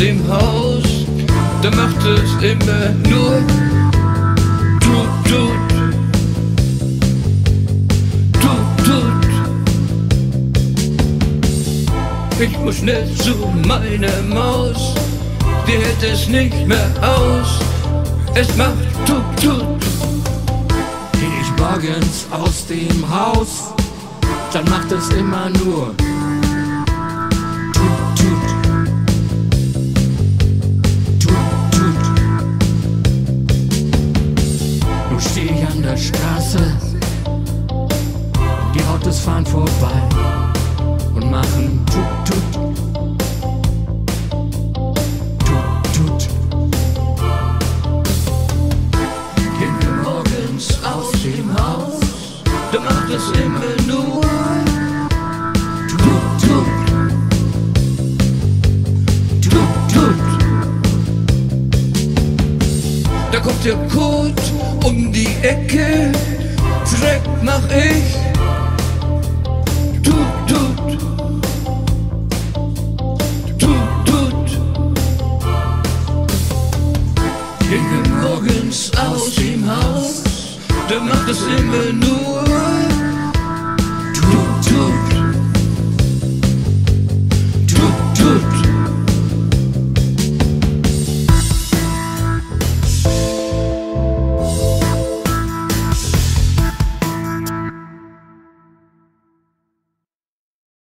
dem Haus, da macht es immer nur tut, tut, tut, tut. Ich muss schnell zu meiner Maus, die hält es nicht mehr aus. Es macht tut, tut. Geh ich morgens aus dem Haus, dann macht es immer nur tut. Tut, Ich an der Straße, die Autos fahren vorbei und machen tut, tut. Tut, tut. Gehen wir morgens aus dem Haus, da macht es immer nur Da kommt der Kurt um die Ecke, direkt mach ich tut, tut, tut, tut. Gehen wir morgens aus dem Haus, da macht es immer nur